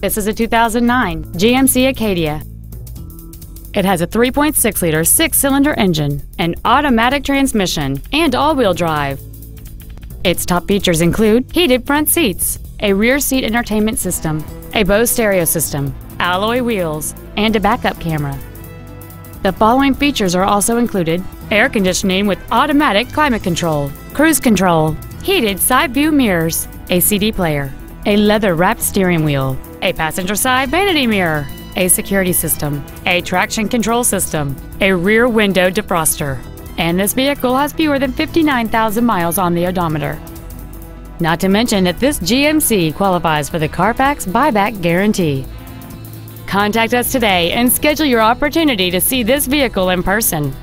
This is a 2009 GMC Acadia. It has a 3.6-liter six-cylinder engine, an automatic transmission, and all-wheel drive. Its top features include heated front seats, a rear seat entertainment system, a Bose stereo system, alloy wheels, and a backup camera. The following features are also included air conditioning with automatic climate control, cruise control, heated side view mirrors, a CD player, a leather wrapped steering wheel, a passenger side vanity mirror, a security system, a traction control system, a rear window defroster, and this vehicle has fewer than 59,000 miles on the odometer. Not to mention that this GMC qualifies for the Carfax buyback guarantee. Contact us today and schedule your opportunity to see this vehicle in person.